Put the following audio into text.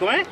Como é?